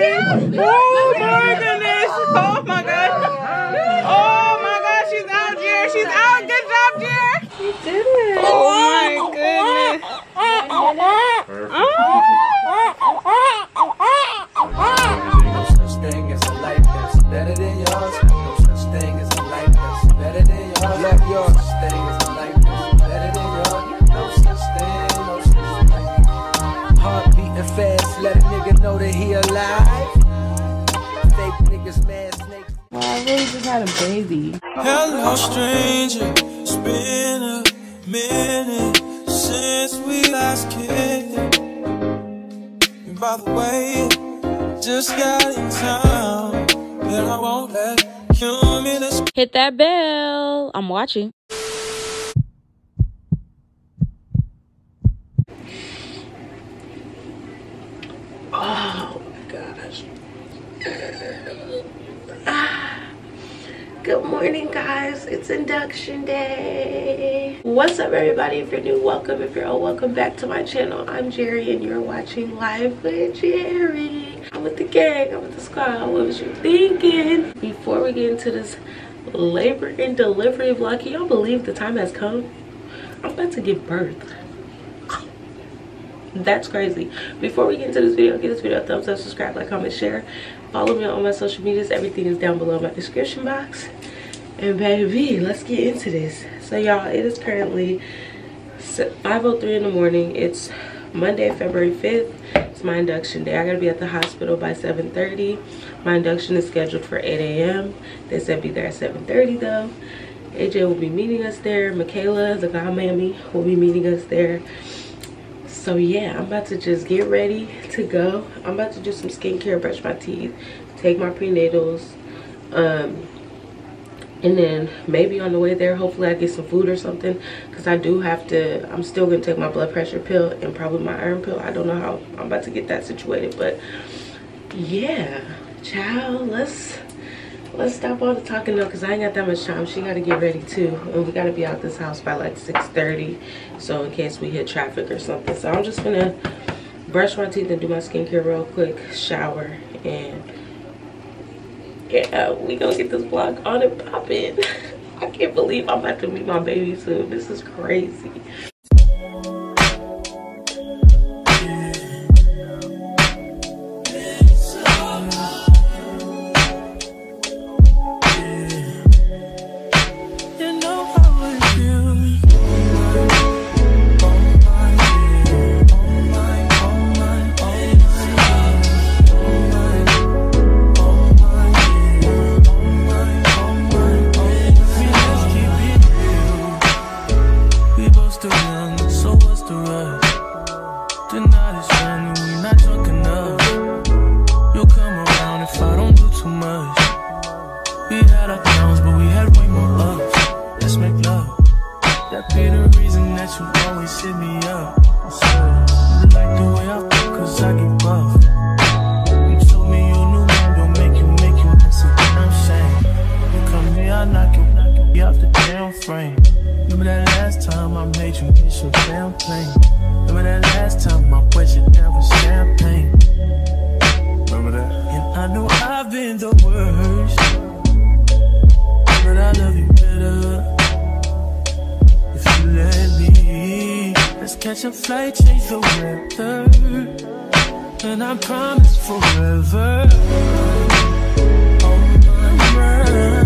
Oh Stranger. It's been a minute since we last kicked. And by the way, just got in town, and I won't let Hit that bell. I'm watching. Oh my gosh. Ah. Good morning, guys. Day. What's up, everybody? If you're new, welcome. If you're old, welcome back to my channel. I'm Jerry, and you're watching Life with Jerry. I'm with the gang. I'm with the squad. What was you thinking? Before we get into this labor and delivery vlog, can y'all believe the time has come? I'm about to give birth that's crazy before we get into this video give this video a thumbs up subscribe like comment share follow me on my social medias everything is down below in my description box and baby let's get into this. So y'all it is currently 5:03 in the morning. It's monday february 5th it's my induction day. I gotta be at the hospital by 7:30. my induction is scheduled for 8 a.m they said be there at 7:30 though. Aj will be meeting us there. Michaela the godmammy will be meeting us there. So yeah i'm about to just get ready to go. I'm about to do some skincare brush my teeth take my prenatals um and then maybe on the way there hopefully i get some food or something because i do have to i'm still gonna take my blood pressure pill and probably my iron pill i don't know how i'm about to get that situated but yeah child let's let's stop all the talking though because i ain't got that much time she got to get ready too and we got to be out this house by like 6:30. so in case we hit traffic or something so i'm just gonna brush my teeth and do my skincare real quick shower and yeah we gonna get this vlog on and popping i can't believe i'm about to meet my baby soon. This is crazy catch a flight, change the weather, and I promise forever. On my mind,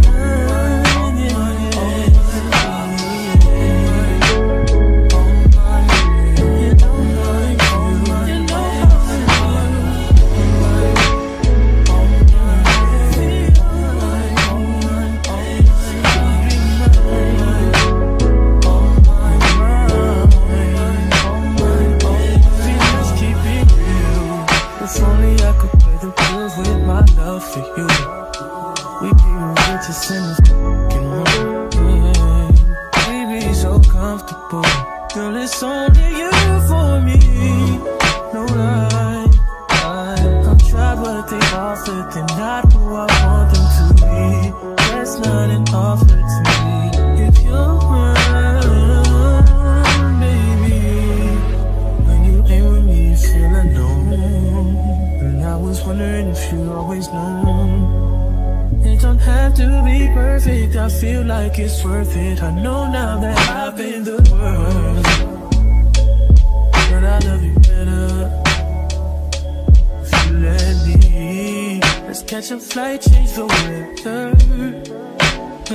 like it's worth it. I know now that I've been the worst. But I love you better if you let me. Let's catch a flight, change the weather.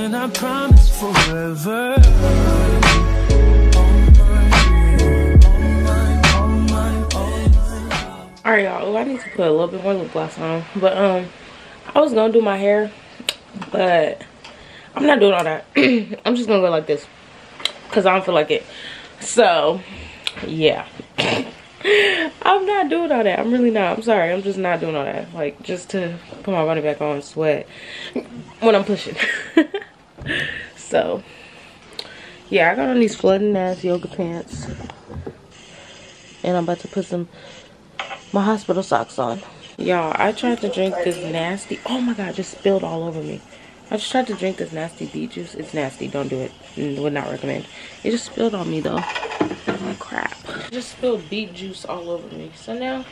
And I promise forever. All right, y'all. I need to put a little bit more lip gloss on, but um, I was gonna do my hair, but I'm not doing all that. I'm just gonna go like this, cause I don't feel like it. So, yeah. I'm not doing all that. I'm really not. I'm sorry. I'm just not doing all that. Like, just to put my body back on sweat when I'm pushing. so, yeah, I got on these flooding ass yoga pants. And I'm about to put some my hospital socks on. Y'all, I tried to drink this nasty. Oh my god, just spilled all over me. I just tried to drink this nasty beet juice. It's nasty. Don't do it. Mm, Would not recommend. It just spilled on me though. Oh crap. It just spilled beet juice all over me. So now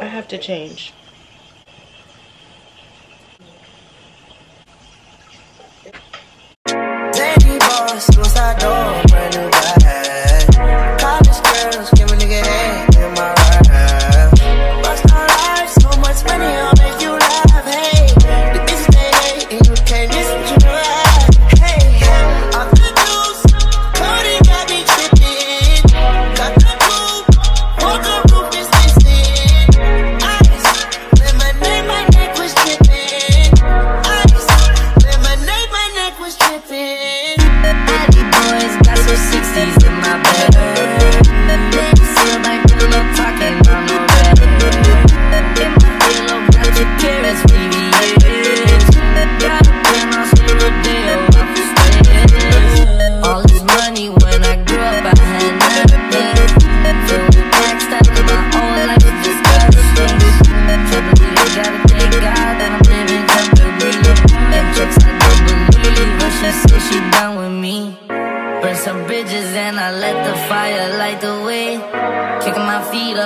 I have to change. Lady boss, suicide door, brand new bag. College girls, give a nigga head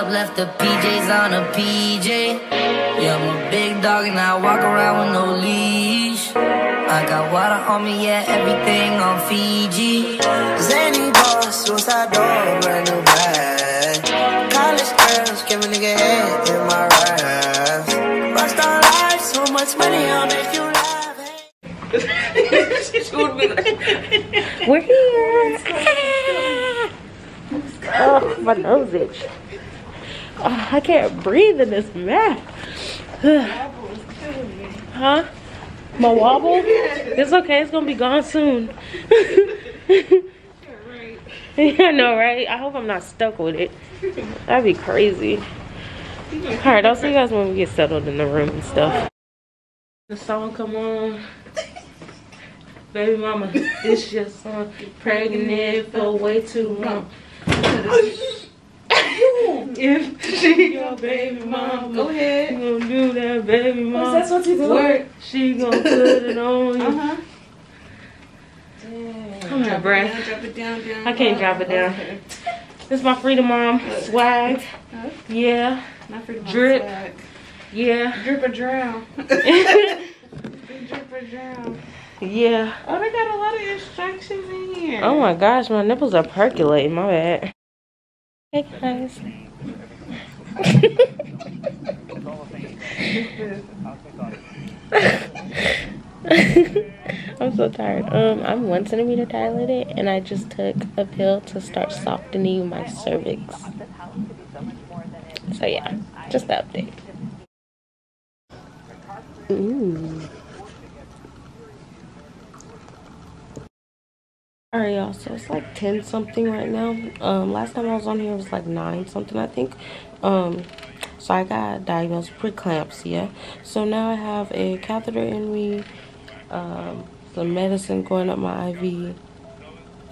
up, left the PJs on a PJ. Yeah, I'm a big dog and I walk around with no leash. I got water on me, yeah, everything on Fiji. Zany boss, suicide door, brand new bag. College girls, give a nigga head in my raps. Rockstar life, so much money, I'll make you laugh. She would be like, we're here. oh, my nose itch. Oh, I can't breathe in this mess. huh? My wobble? It's okay. It's gonna be gone soon. I know, right? I hope I'm not stuck with it. That'd be crazy. All right, I'll see you guys when we get settled in the room and stuff. The song come on. Baby mama, it's your son. Pregnant for way too long. If she your baby mama, Go ahead. Gonna do that, baby mama. That's what you do. Work. She gonna put it on you. Uh-huh. Come on, bruh. Drop it down, down. I can't drop it down. Okay. This is my freedom mom swag. Huh? Yeah, Not for the Drip. swag. yeah, Drip or drown. Drip or drown. yeah. Oh, they got a lot of instructions in here. Oh my gosh, my nipples are percolating. My bad. Hey guys. I'm so tired. Um, I'm one centimeter dilated, and I just took a pill to start softening my cervix. So yeah, just the update. Ooh. Alright y'all, so it's like 10 something right now. Um, last time I was on here it was like 9 something I think. Um, so I got diagnosed preeclampsia. So now I have a catheter in me, um, some medicine going up my IV,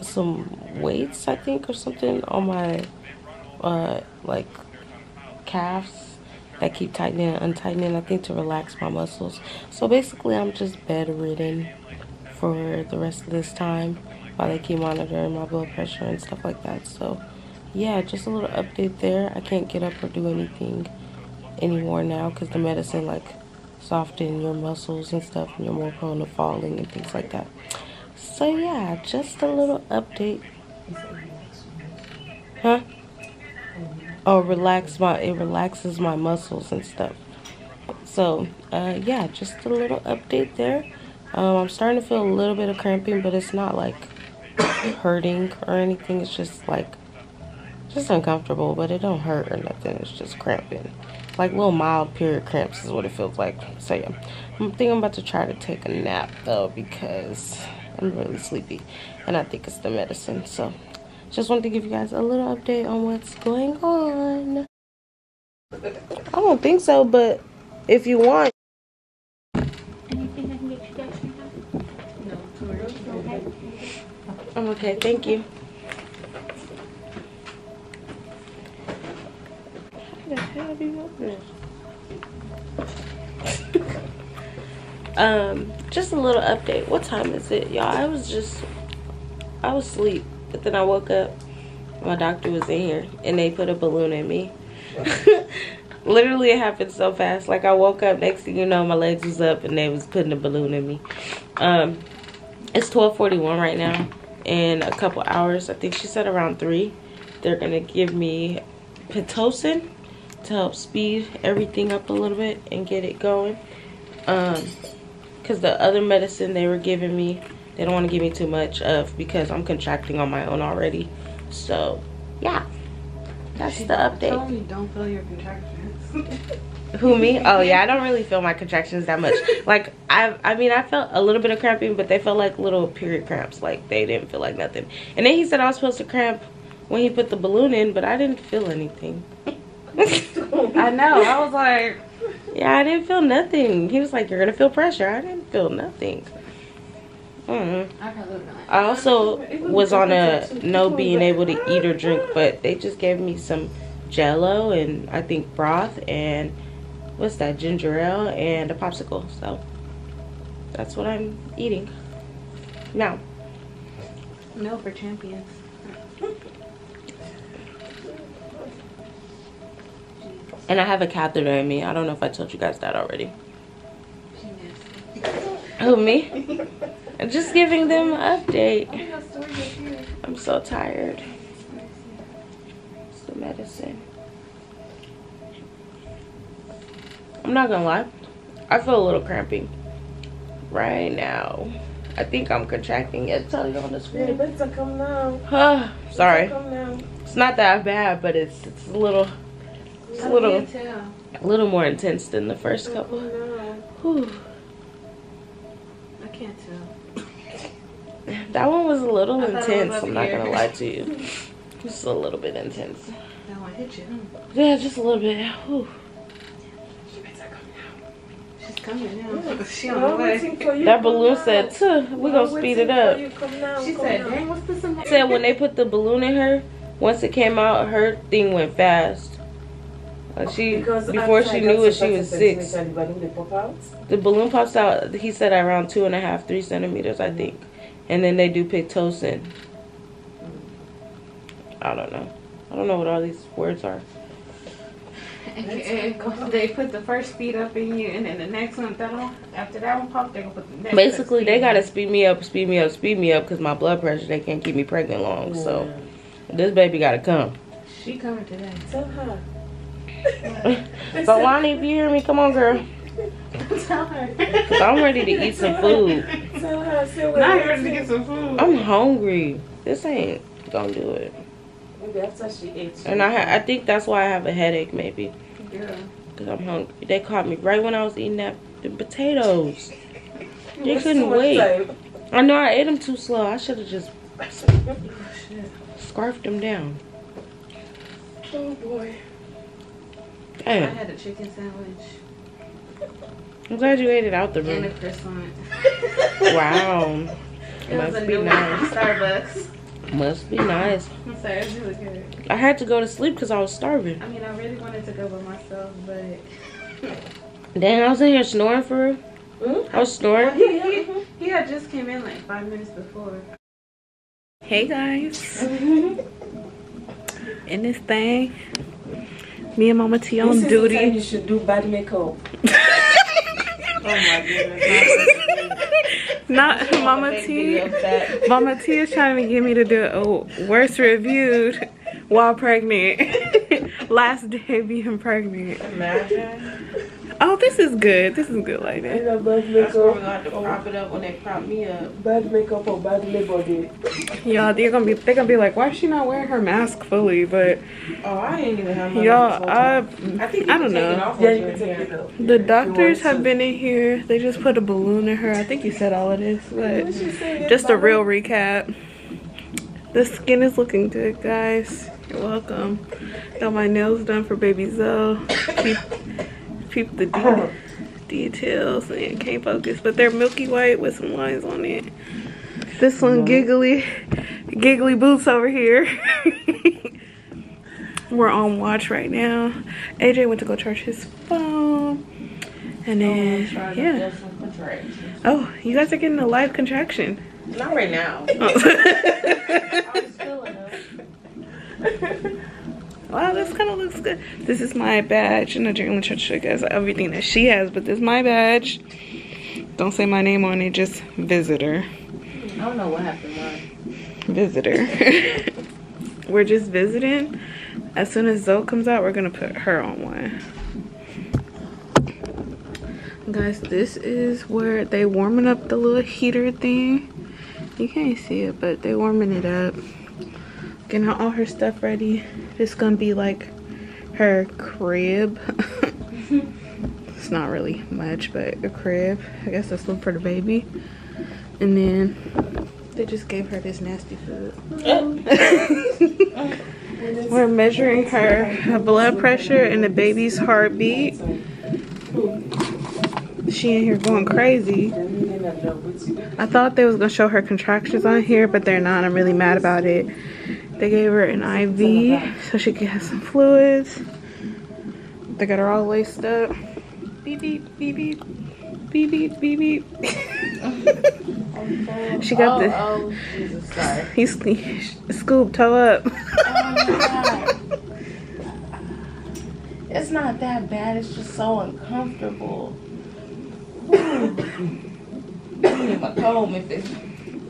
some weights I think or something on my uh like calves that keep tightening and untightening I think to relax my muscles. So basically I'm just bedridden for the rest of this time while they keep monitoring my blood pressure and stuff like that. So yeah, just a little update there. I can't get up or do anything anymore now because the medicine like soften your muscles and stuff and you're more prone to falling and things like that. So yeah, just a little update. Huh? Oh, relax my it relaxes my muscles and stuff. So uh, yeah, just a little update there. Um, I'm starting to feel a little bit of cramping, but it's not like hurting or anything. It's just like just uncomfortable, but it don't hurt or nothing. It's just cramping. Like little mild period cramps is what it feels like. So yeah, I'm thinking I'm about to try to take a nap though because I'm really sleepy, and I think it's the medicine. So just wanted to give you guys a little update on what's going on. I don't think so, but if you want. I'm okay, thank you. Um, just a little update. What time is it, y'all? I was just, I was asleep, but then I woke up. My doctor was in here, and they put a balloon in me. Literally, it happened so fast. Like I woke up, next thing you know, my legs was up, and they was putting a balloon in me. Um, it's 12:41 right now. In a couple hours, I think she said around three, they're gonna give me pitocin to help speed everything up a little bit and get it going. Um, because the other medicine they were giving me, they don't want to give me too much of because I'm contracting on my own already. So, yeah, that's the update. Don't feel your contractions. Who me? Oh yeah, I don't really feel my contractions that much. Like I, I mean, I felt a little bit of cramping, but they felt like little period cramps. Like they didn't feel like nothing. And then he said I was supposed to cramp when he put the balloon in, but I didn't feel anything. I know. I was like, Yeah, I didn't feel nothing. He was like, "You're gonna feel pressure." I didn't feel nothing. Mm. I probably would've been like, I also was on a no being able to eat or drink, but they just gave me some Jello and I think broth and what's that ginger ale and a popsicle. So that's what I'm eating now. no for champions. And I have a catheter in me. I don't know if I told you guys that already. Who me? I'm just giving them an update. I'm so tired. It's the medicine. I'm not gonna lie. I feel a little crampy right now. I think I'm contracting. It tell you on the screen. better come now. Huh, Sorry. Come now. It's not that bad, but it's it's a little it's a little a little more intense than the first couple. Whew. I can't tell. That one was a little I thought it was intense. I'm not gonna lie to you. Just a little bit intense. That one hit you. Yeah, just a little bit. Whew. She's coming now. She on the way. waiting for you. That balloon said, "Tuh, we're gonna speed it up." now, She said, now. dang, what's this in Said when they put the balloon in her, once it came out, her thing went fast. Like she Because before she knew it, she was six. the balloon, they out. The balloon pops out. He said around two and a half, three centimeters, I mm-hmm. think. And then they do pitocin. I don't know. I don't know what all these words are. They put the first speed up in you, and then the next one, that one, after that one popped, they're gonna put the next. Basically, they gotta speed me up, speed me up, speed me up, cause my blood pressure. They can't keep me pregnant long. So this baby gotta come. She coming today. Tell her. So Lonnie, if you hear me, come on, girl. Tell her. Cause I'm ready to eat some food. Tell her. Say Now what you're ready to get some food. I'm hungry. This ain't gonna do it. Maybe after she ate. And I, ha- I think that's why I have a headache, maybe, Yeah. cause I'm hungry. They caught me right when I was eating that the potatoes. They couldn't too wait. time. I know I ate them too slow. I should have just scarfed them down. Oh boy. I had a chicken sandwich I'm glad you ate it out the and a room. croissant. Wow. It was Must a be new one nice. Starbucks. Must be nice. I'm sorry, it's really good. I had to go to sleep because I was starving. I mean, I really wanted to go by myself, but Damn, I was in here snoring for real. Hmm? I was snoring. he, he, he had just came in like five minutes before. Hey guys, in this thing, Me and Mama T on This is the time duty. you should do bad makeup. Oh my goodness. Not Mama T. Mama T is trying to get me to do a worst reviewed while pregnant. Last day being pregnant. Imagine. Oh, this is good. This is good like I that. love bad That's where we're gonna prop it up when they prop me up. Bad makeup or bad labor day. Y'all, they're gonna be they're gonna be like, why is she not wearing her mask fully? But Oh, I didn't even have my y'all, I. I think I don't know. Off Yeah, you can take it out. The doctors have been in here. They just put a balloon in her. I think you said all of this, but just a real recap. The skin is looking good, guys. You're welcome. Got my nails done for baby Zoe. Peep, peep the de- details and can't focus, but they're milky white with some lines on it. This one giggly, giggly boots over here. We're on watch right now. AJ went to go charge his phone. And then, yeah. feel some contractions. Oh, you guys are getting a live contraction. Not right now. Oh. I was feeling them. wow, this kind of looks good. This is my badge. And I'm going to show you guys everything that she has, but this is my badge. Don't say my name on it, just visitor. I don't know what happened, Mom. Visitor. we're just visiting. As soon as Zoe comes out, we're going to put her on one. Guys, this is where they warming up the little heater thing. You can't see it, but they warming it up. Getting all her stuff ready. This gonna be like her crib. it's not really much, but a crib. I guess that's one for the baby. And then they just gave her this nasty food. We're measuring her, her blood pressure and the baby's heartbeat. She in here going crazy. I thought they was gonna show her contractions on here, but they're not. I'm really mad about it. They gave her an IV so she could have some fluids. They got her all laced up. Beep beep beep beep beep beep beep beep. she got oh, the Oh, Jesus, sorry. he, he scooped toe up. Oh, it's not that bad. It's just so uncomfortable. I need my comb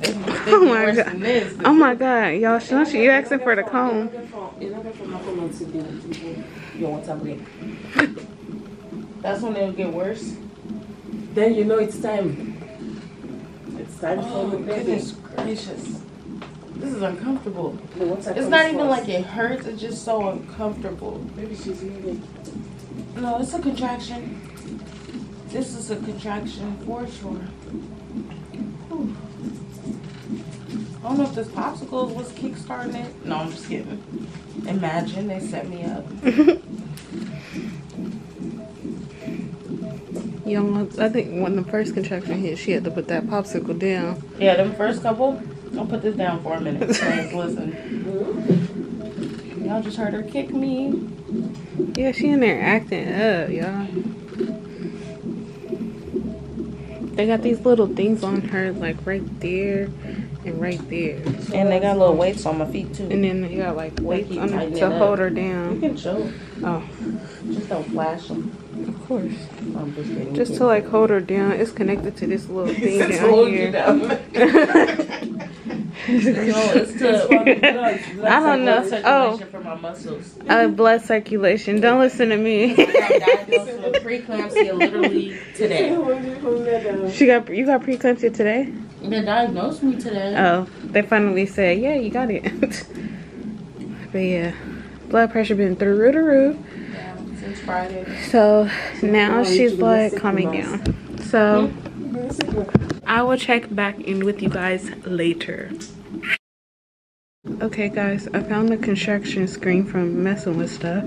if it's. Oh my worse God. than this. Oh my god, y'all, don't you, you asking for the comb? You're not from my phone until you want to break. That's when it'll get worse. Then you know it's time. It's time for Oh, the baby. goodness gracious. This is uncomfortable. The It's not even first. like it hurts. It's just so uncomfortable. Maybe she's really. No, it's a contraction. This is a contraction for sure. I don't know if this popsicle was kickstarting it. No, I'm just kidding. Imagine they set me up. Y'all, I think when the first contraction hit, she had to put that popsicle down. Yeah, them first couple. I'll put this down for a minute. Listen. Y'all just heard her kick me. Yeah, she in there acting up, y'all. They got these little things on her, like right there and right there. And they got little weights on my feet too. And then they got like weights on her to up. hold her down. You can show. Oh, Just don't flash them. of course. I'm just kidding. Just to like hold her down. It's connected to this little thing down hold you here. down. No, it's to I don't know. blood Oh, circulation for my muscles. uh, blood circulation. Don't listen to me. I got diagnosed with preeclampsia literally today. Hold you- hold her down. she got you got preeclampsia today. They diagnosed me today. Oh, they finally said, yeah, you got it. but yeah, blood pressure been through the roof. Yeah, since Friday. So now she's like calming down. So hmm? I will check back in with you guys later. Okay guys, I found the contraction screen from messing with stuff.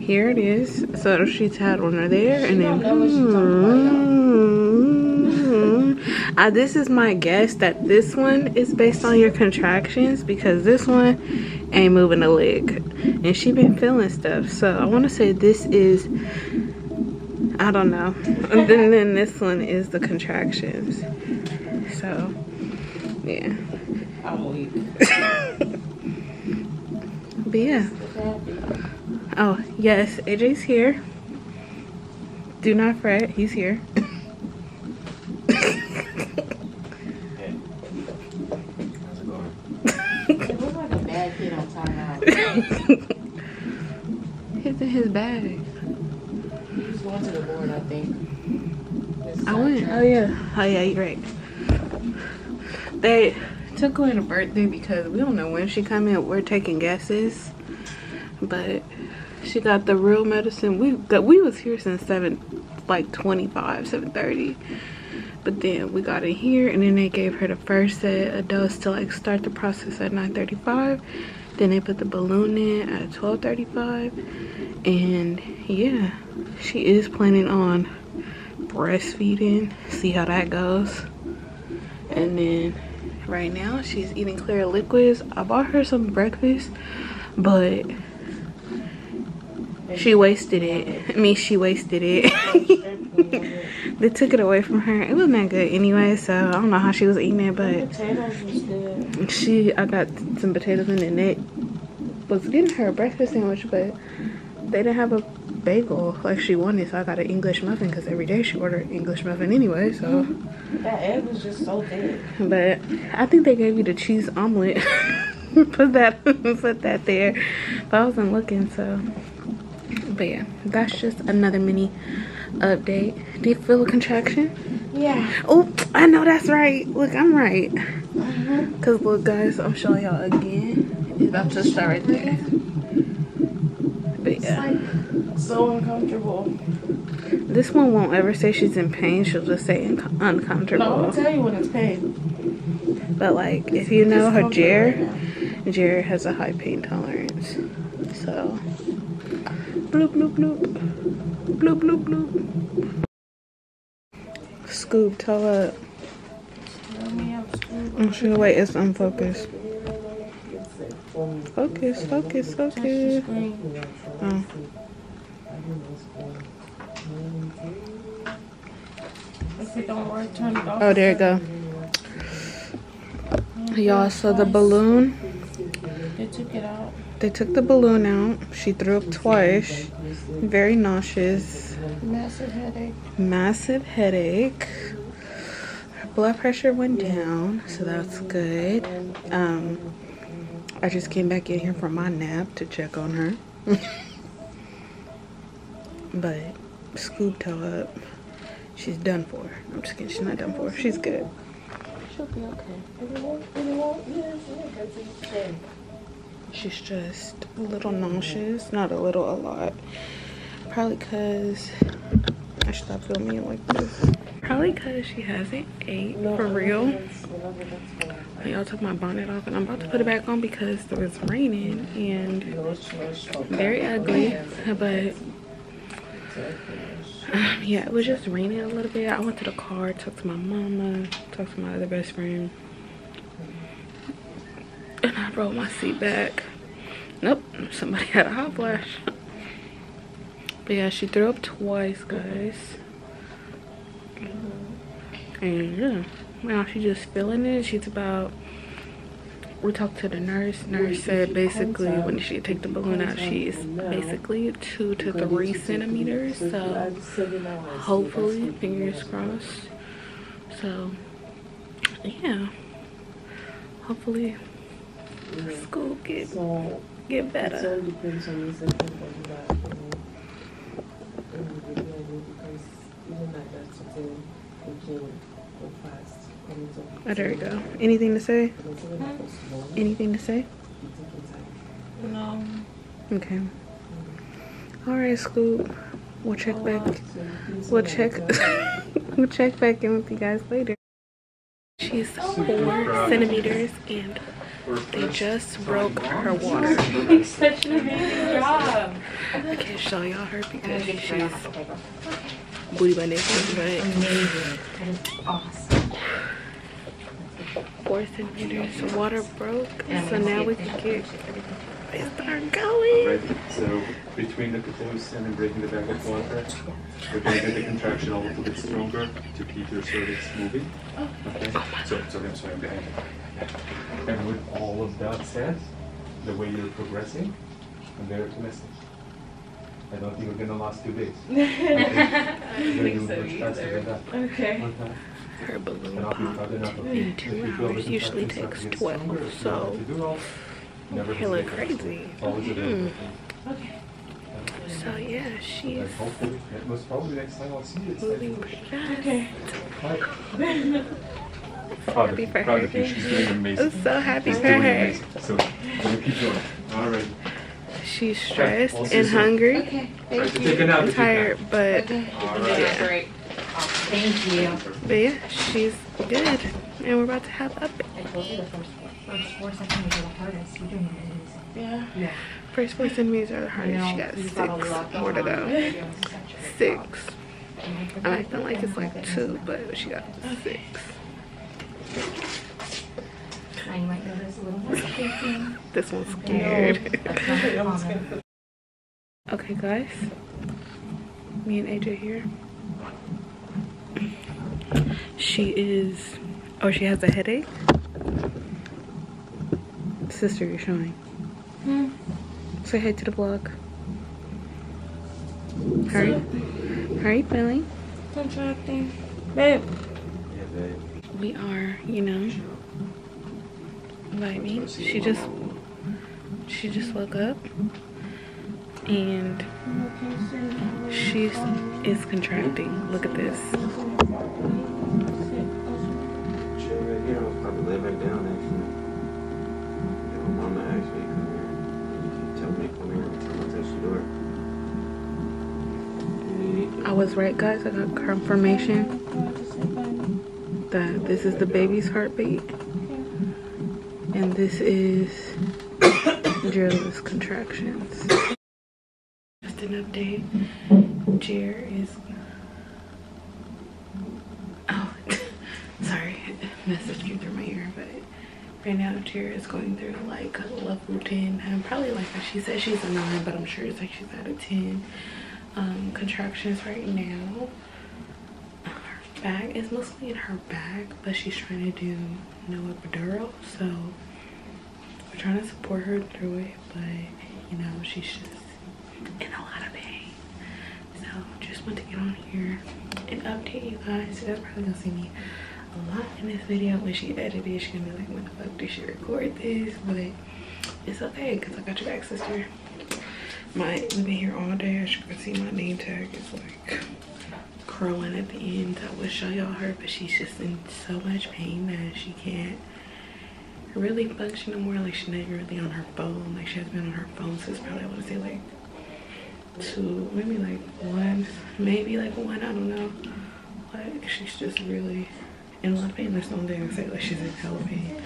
Here it is. So she's had one right there and then don't know what she's talking uh, this is my guess that this one is based on your contractions because this one ain't moving a leg and she been feeling stuff. So i want to say this is i don't know. And then, then this one is the contractions. So yeah. But yeah. Oh, yes, AJ's here. Do not fret, he's here. It looks like a bad kid He's in his bag. He's going to the board, I think. I went. Oh yeah. Oh yeah, you're right. They took away the birthday because we don't know when she come in. We're taking guesses, but she got the real medicine. We got. We was here since seven, like twenty five, seven thirty. But then we got in here, and then they gave her the first set a dose to like start the process at nine thirty five. Then they put the balloon in at twelve thirty five, and yeah, she is planning on breastfeeding see how that goes. And then right now she's eating clear liquids. I bought her some breakfast but she wasted it. I mean she wasted it. They took it away from her. It wasn't that good anyway so i don't know how she was eating it but was she i got some potatoes in and it was getting her a breakfast sandwich but they didn't have a bagel like she wanted so i got an english muffin because every day she ordered english muffin anyway so. That egg was just so thick. but i think they gave you the cheese omelet. Put that put that there. But i wasn't looking so but yeah that's just another mini update do you feel a contraction Yeah. oh i know that's right look i'm right mm-hmm. because look guys i'm showing y'all again it's about to start right there but It's yeah like so uncomfortable. This one won't ever say she's in pain. She'll just say uncomfortable No, i'll tell you when it's pain. But like, if you know her Jer, right has a high pain tolerance. Bloop bloop bloop, bloop bloop bloop. Scoop, tell her. Oh, shit, wait, it's unfocused. Focus, focus, focus. Oh. Oh, there you go. Y'all, so the balloon, They took it out. They took the balloon out. She threw up twice. Very nauseous. Massive headache. Massive headache. Her blood pressure went down, so that's good. Um, I just came back in here from my nap to check on her. but scooped her up. She's done for. I'm just kidding. She's not done for. She's good. She'll be okay. She's just a little nauseous. Not a little, a lot. Probably because I stopped filming it like this. Probably because she hasn't ate for real. Y'all took my bonnet off and I'm about to put it back on because it was raining and very ugly. But um, yeah, it was just raining a little bit. I went to the car, talked to my mama, talked to my other best friend. Rolled my seat back. Nope, somebody had a hot flash. But yeah, she threw up twice, guys. And yeah, now she's just feeling it. She's about. We talked to the nurse. Nurse said basically when she take the balloon out, she's basically two to three centimeters. So hopefully, fingers crossed. So yeah, hopefully school get So get it better. all depends on the second of that. you know, the because even like that certain it can go fast. Oh, there you go. Anything to say? But even if it's small, Anything to say? it takes time. No. Okay. Mm-hmm. All right, Scoop. We'll check back. We'll check. we'll check back in with you guys later. She's four centimeters, and they just broke her water. Such an amazing job. I can't show y'all her because she's booty by naked, but four centimeters. Water broke, so now we can get it start going. Ready? So between the Pitocin and breaking the back of water, we're gonna get the contraction a little bit stronger to keep your cervix moving. Oh. Okay? Oh so, so I'm sorry, I'm behind you. And with all of that said, the way you're progressing, I'm very optimistic. I don't think we're gonna last two days. I We're think so much faster either. that. Okay. Okay. Her balloon And pop proud enough of in two hours usually takes starts to 12, stronger, so want to do all, never hella hesitate. crazy. Always available. Mm. Okay. So yeah, she's And hopefully, it most probably next time I'll see you. It's moving to- fast. Okay. Proud Happy for proud her. of you. She's doing amazing. I'm so happy She's for doing her. amazing. So, we'll keep going. All right. She's stressed I'll see you and soon. hungry. Okay. All right, so take a nap I'm if you tired, but Okay. All right. Yeah. Great. Thank you. but yeah, she's good. And we're about to have up I told you the first four centimeters are the hardest. You're doing amazing. Yeah. Yeah. first four centimeters are the hardest. She got you got six more to go. on. You're doing such a good Six. I'm acting like it's like two, but she got six. Now you might notice a little more squeaking. This one's scared. That's not common. okay, guys. Me and AJ here. She is. Oh, she has a headache. Sister, you're showing. Say hi to the vlog. How are you, how are you feeling? Contracting. Babe. We are, you know, vibing. She just, she just woke up, and she is contracting. Look at this. I was right, guys. I got confirmation that this is the baby's heartbeat, and this is Jerilla's contractions. Just an update. Jer is. Oh, sorry, message came through my ear, but right now Jer is going through like a level 10, and probably like she said she's a 9, but I'm sure it's like she's at a 10 um, contractions right now. Her back is mostly in her back, but she's trying to do no epidural, so we're trying to support her through it, but you know, she's just in a lot of pain. So just want to get on here and update you guys. You guys probably gonna see me a lot in this video. When she edited it, she's gonna be like, when the fuck did she record this? But it's okay, because I got your back, sister my we've been here all day. As you can see my name tag. Is like curling at the end. I would show y'all her but she's just in so much pain that she can't really function no more. Like she's not really on her phone. Like she has been on her phone since probably i want to say like two maybe like one maybe like one i don't know. Like she's just really in a lot of pain. There's no thing to say like she's in hella pain.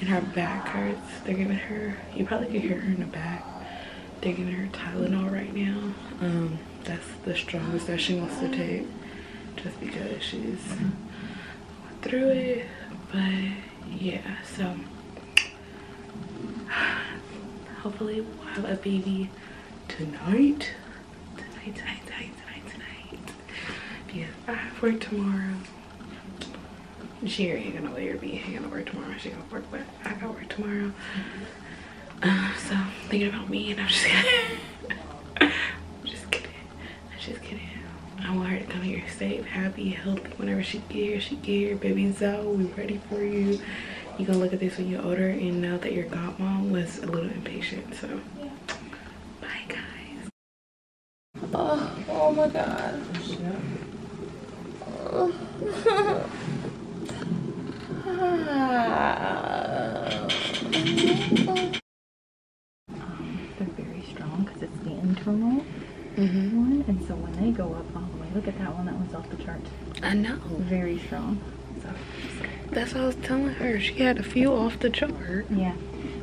And her back hurts. They're giving her you probably can hear her in the back they're giving her Tylenol right now. Um, that's the strongest that she wants to take just because she's through it. But yeah, so hopefully we'll have a baby tonight. Tonight, tonight, tonight, tonight, tonight. Because I have work tomorrow. She ain't gonna let her be hanging to work tomorrow. She gonna work, but I got work tomorrow. So thinking about me and I'm just kidding. I'm just kidding. I'm just kidding. I want her to come here safe, happy, healthy. Whenever she get here, she get here. Baby Zoe, we ready for you. You gonna look at this when you're older and know that your godmom was a little impatient. So bye guys. Oh, oh my god. They're oh. ah very strong because it's the internal Mm-hmm. one. And so when they go up all the way, look at that one. That one's off the chart. I know. Very strong. So, That's what I was telling her. She had a few off the chart. yeah.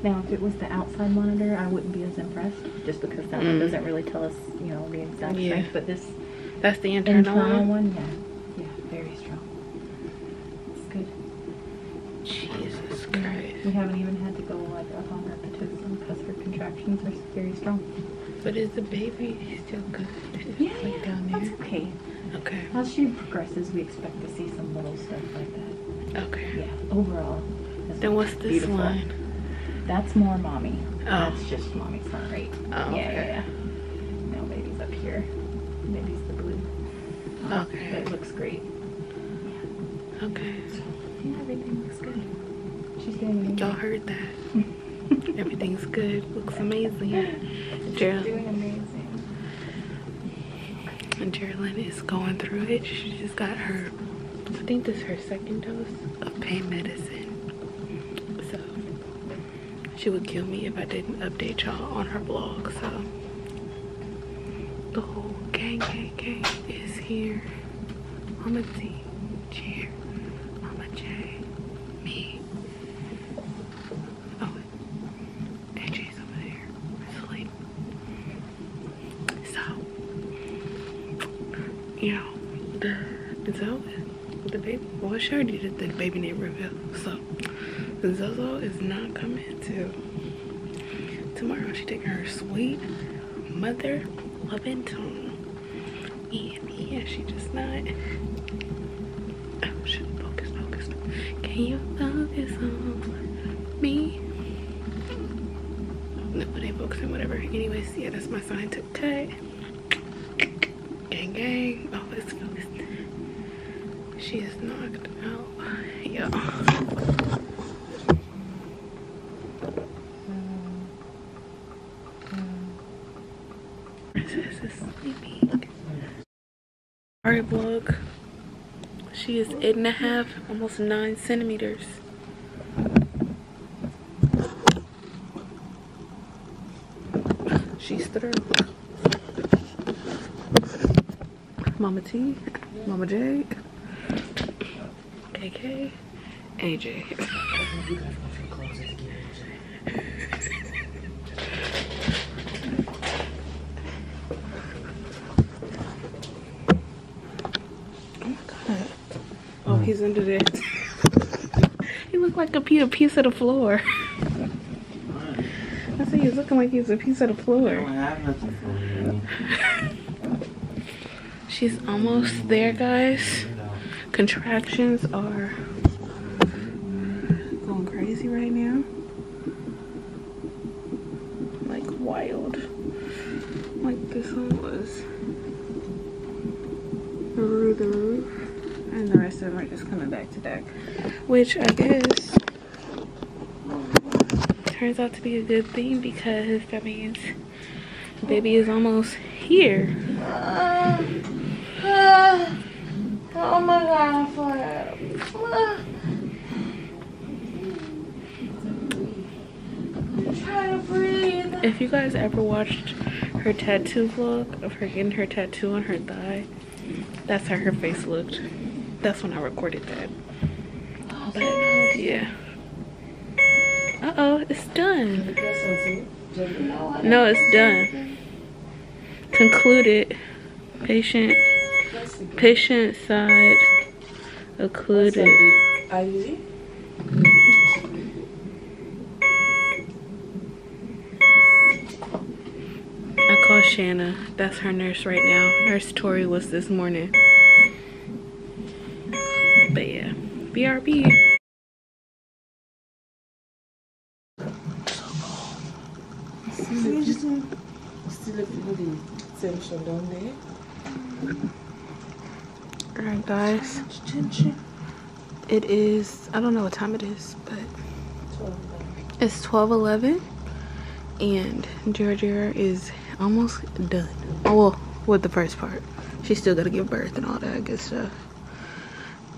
Now, if it was the outside monitor, I wouldn't be as impressed just because that one Mm. doesn't really tell us, you know, the exact Yeah. strength. But this That's the internal, internal one. one, yeah. Yeah, very strong. It's good. Jesus Christ. We haven't even had to go like up on her pitocin because her contractions are very strong. But is the baby still good? Yeah, like yeah, that's okay. Okay. As she progresses, we expect to see some little stuff like that. Okay. Yeah, overall. it's Then what's this beautiful. one? That's more mommy. Oh. That's just mommy's heart rate. Oh, yeah, okay. yeah, yeah. No, baby's up here. Baby's the blue. Uh, okay. But it looks great. Okay. Yeah, everything looks good. She's doing. Y'all heard that. Everything's good. Looks amazing. Gerald, doing amazing. and Geraldine is going through it. She just got her, I think this is her second dose of pain medicine. So she would kill me if I didn't update y'all on her blog. So the whole gang, gang, gang is here. Mama T, Cheer, Mama J, me. Oh, AJ's over there asleep. So, you know, the Zoe, the already did the baby name reveal. So, Zozo is not coming to tomorrow. She taking her sweet mother loving tone. And yeah, she just not. Oh, shit, focus, focus. Can you focus on me? No, it ain't focusing, whatever. Anyways, yeah, that's my sign to cut. Gang, gang. Oh, it's focused. She is knocked out. Yeah. Princess is sleeping. Alright, vlog. She is eight and a half, almost nine centimeters. She's through. Mama T, Mama J, KK, AJ. Oh my god. Oh, he's under there. he looked like a piece, a piece of the floor. I see he's looking like he's a piece of the floor. She's almost there, guys. Contractions are going crazy right now. Like wild. Like this one was through the roof. And the rest of them are just coming back to back. Which I guess turns out to be a good thing because that means baby is almost here. oh my god, Flap. I'm trying to breathe. If you guys ever watched her tattoo vlog of her getting her tattoo on her thigh, that's how her face looked. That's when I recorded that. But yeah. Uh oh, it's done. No, it's done. Concluded. Patient. Patient side occluded. IUD? I call Shanna. That's her nurse right now. Nurse Tori was this morning. But yeah, BRB. Alright, guys. It is, I don't know what time it is, but it's 12:11, and Georgia is almost done. Oh, well, with the first part. She's still gotta give birth and all that good stuff.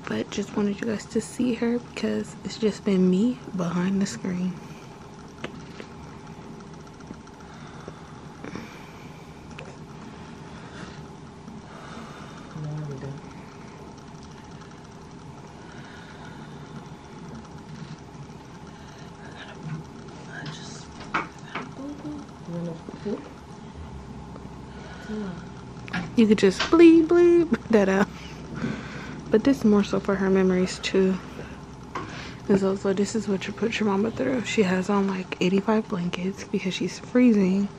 But just wanted you guys to see her because it's just been me behind the screen. Now we're done. I just. You know, whoop. You could just bleep bleep that out. But this is more so for her memories too. And so, so this is what you put your mama through. She has on like 85 blankets because she's freezing.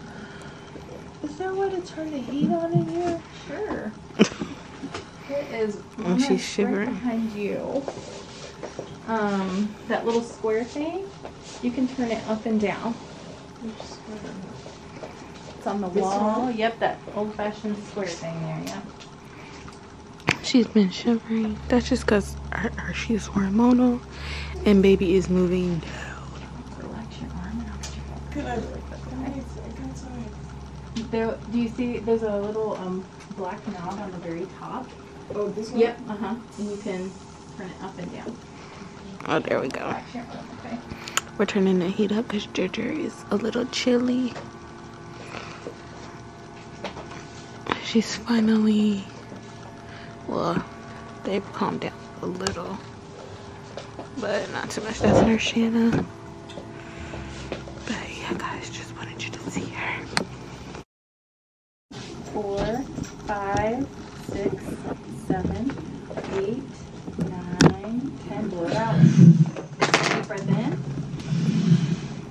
Is there a way to turn the heat on in here? Sure. It is And she's right shivering. behind you. Um, that little square thing, you can turn it up and down. It's on the This wall. one? Yep, that old-fashioned square thing there. Yeah. She's been shivering. That's just because her, her, she's hormonal and baby is moving down. Relax your arm and There, do you see? There's a little um, black knob on the very top. Oh, this one? Yep. Uh huh. And you can turn it up and down. Oh, there we go. Relax your arm, okay. We're turning the heat up because Ginger is a little chilly. She's finally, well, they've calmed down a little, but not too much. That's her Shanna. But yeah, guys, just wanted you to see her. Four, five, six, seven, eight, nine, ten. Blow it out. Deep breath in.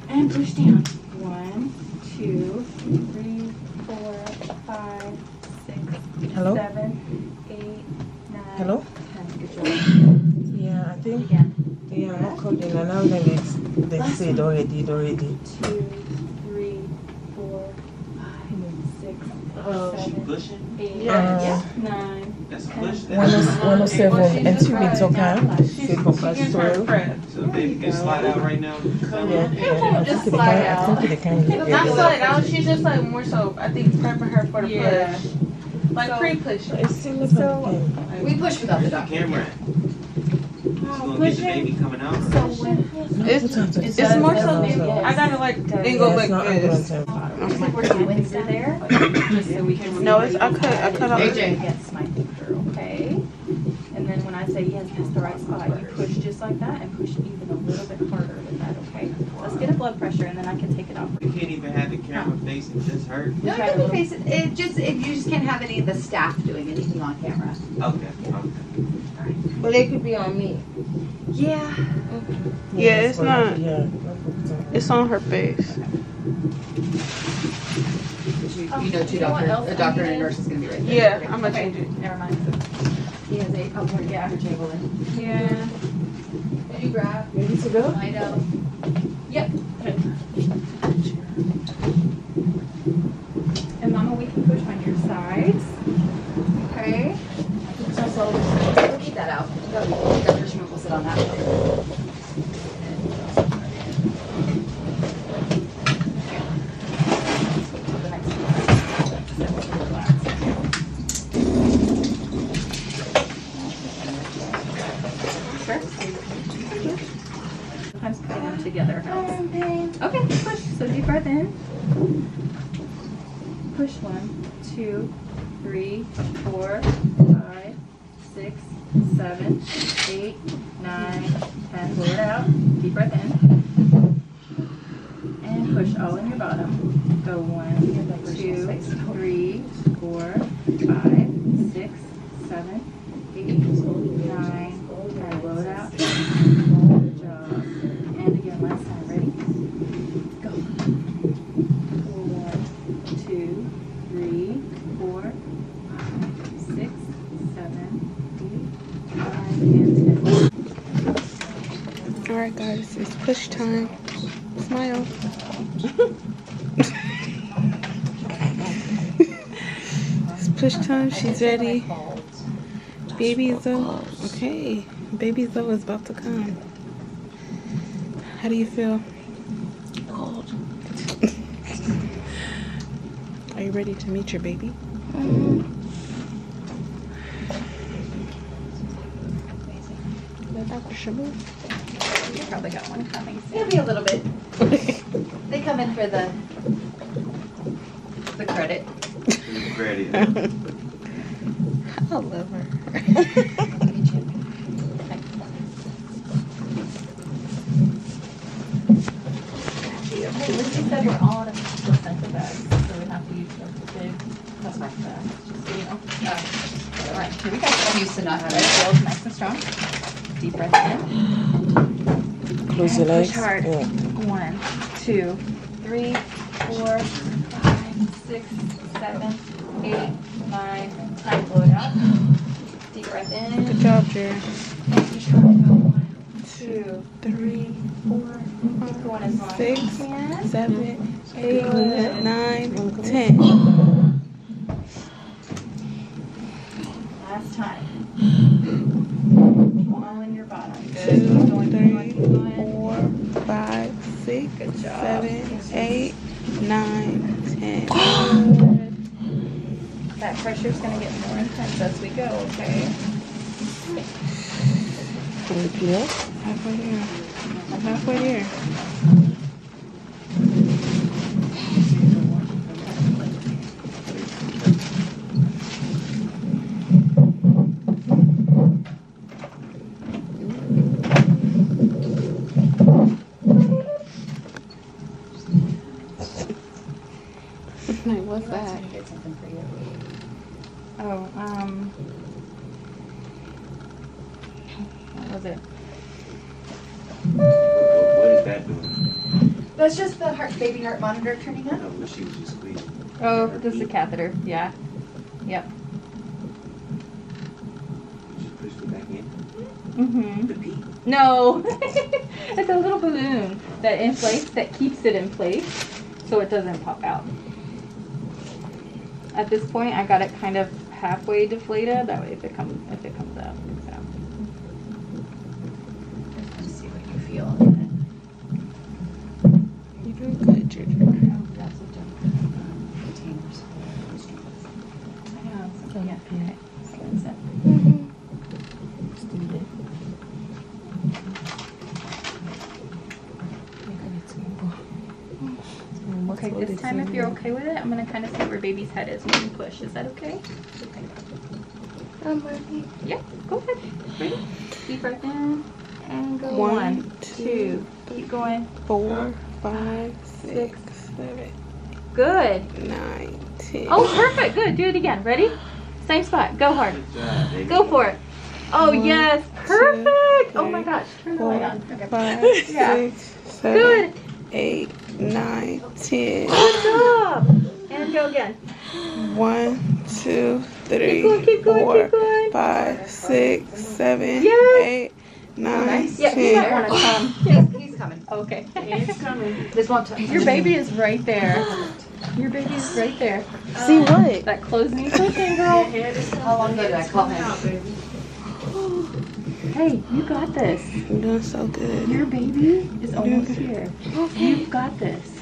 And push down. One, two, three, four, five, six, Hello? seven, eight, nine, Hello? ten. Good job. Yeah, I think. Again. Yeah, I'm not called in and now then it's, they Last said one. already, it already. Two, three, four, five, six, Oh, she seven, pushing? eight, Yeah. yeah, nine. That's a push. One oh- 107 and two weeks, okay? Say for past 12. So the baby can slide out right now. Yeah, yeah. I Just think they slide can- I think they can Not slide out. She's just like more so. I think prepping her for the Yeah. push, like pre-push. It's similar to the thing. We push without the doctor. camera. It's gonna get the baby coming out. It's, Two times a it's more so. I gotta like then Yeah, go like this. like we're doing through there, just so we can. No, it's I cut I cut off. AJ. Against my finger, okay? And then when I say yes, that's the right spot, you push just like that and push even a little bit harder with that, okay? Let's get a blood pressure and then I can take it off. You can't even have the camera facing just her. No, you can face it. It just if you just can't have any of the staff doing anything on camera. Okay, okay. But it could be on me. Yeah. Yeah, it's not. Yeah. It's on her face. You, you know, two You know what doctor, else a doctor and a I'm nurse is gonna be right there. Yeah, I'm gonna change it. never mind. He has a, oh, yeah. Chamberlain. Yeah. Did you grab? Ready to go? I know. Yep. And Mama, we can push on your sides. Okay. So, so, we'll keep that out. Dr. Schmidt will sit on that. The next one. Sure. Sometimes putting them together helps. Okay, push. So deep breath in. Push one, two, three, four, five, six, seven, eight, nine, ten. Blow it out. Deep breath in. And push all in your bottom. Go one, two, three, four, five, six, seven, eight, nine, ten. Blow it out. Good job. And again, last time. Ready? Go. One, two, three, four, five, six, seven, eight, nine, and ten. Alright guys, it's push time. Smile. it's push time, ready. Baby Zoe. Okay. Baby Zoe is about to come. How do you feel? Cold. Are you ready to meet your baby? Dr. Shabu. You probably got one coming soon. It'll be a little bit. They come in for the, the credit. Ready. I love her. Lindsay said we're all in a placenta bag, so we have to use the big plastic bag, just so you know. Uh, All right, here we go. I'm used to not All having. right, feels nice and strong. Deep breath in. Close your And legs. Push hard. Yeah. One, two, three, four, five, six, seven, eight, nine, ten. Blow it out. Deep breath in. Good job, Jerry. And push hard. Go one, two, three, four, keep going as long as Six, seven, eight, Good. nine, ten. Last time. All in your bottom. Good. Two, Keep going, keep going, keep three, going. four, five, six, Good job. seven, eight, nine, ten. That pressure's gonna get more intense as we go, okay? Halfway there. I'm halfway there. Like, what's that? Oh, um. What was it? What is that doing? That's just the heart, baby heart monitor turning up. No, but she was just squeezing. Oh, this is the catheter. Yeah. Yep. Just pushed it back in. Mm-hmm. The pee. No, it's a little balloon that inflates, that keeps it in place, so it doesn't pop out. At this point, I got it kind of halfway deflated. That way, if it comes, if it comes out, it comes out. Just see what you feel in it. You doing good, Ginger. That's what containers. I know, so yeah, okay. So that's it. Let's do this. Okay, this time if you're okay with it, I'm gonna kind of see where baby's head is when you push. Is that okay? Um, okay. I'm ready. Yeah, go ahead. Ready? Deep breath in and go. One, One, two, keep going. Four, five, six, seven, Good. nine, ten. Oh, perfect. Good. Do it again. Ready? Same spot. Go hard. Good job. Go for it. Oh, One, yes. Perfect. Oh my gosh. Turn the light on. Okay. five, Yeah. six, seven, Good. eight, nine, ten. Good job. And go again. One, two, three, going, keep going, four, keep going. five, six, seven, Yes. eight, nine, Yeah, you might ten. want to come. He's, he's coming. Okay. He's coming. This won't touch. Your baby is right there. Your baby is right there. See um, what? That closing pushing, girl. How long ago did I call him? Baby. Hey, you got this. You're doing so good. Your baby is almost here. You've got this.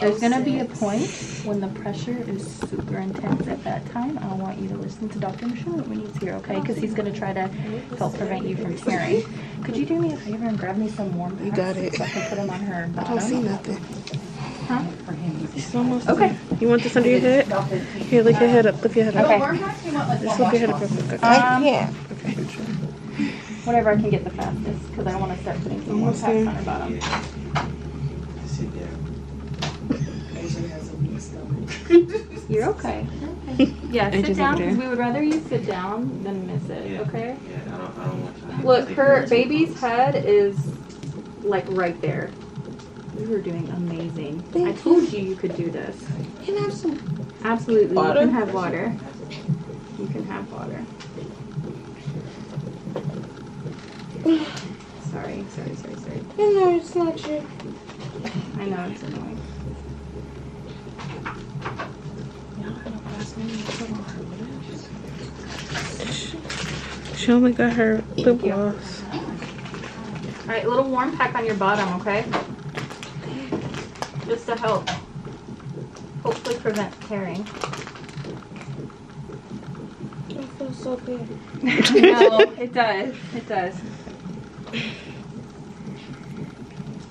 There's gonna be a point when the pressure is super intense at that time. I want you to listen to Dr. Michelle when he's here, okay? Because he's gonna try to help prevent you from tearing. Could you do me a favor and grab me some warm You got it. So I can put them on her bottom? I don't see nothing. Huh? It's almost Okay. there. You want this under your head? Here, lift your head up. Lift your head up. Okay. Just lift your head up. real quick. Okay. Um, can't. Okay. Whatever I can get the fastest, because I don't want to start putting some more Almost packs on her bottom. Sit down. Asia has a weak stomach. You're okay. okay. Yeah, sit down because we would rather you sit down than miss it. Yeah. Okay. Yeah, I don't, I don't want you to Look, her baby's close. head is like right there. You are doing amazing. I Thank told you you could do this. Can I have some? Absolutely. Water? You can have water. You can have water. Sorry, sorry, sorry, sorry. No, it's not you. I know it's annoying. She only got her lip gloss. All right, a little warm pack on your bottom, okay? Just to help, hopefully prevent tearing. I feel so good. no, it does. It does.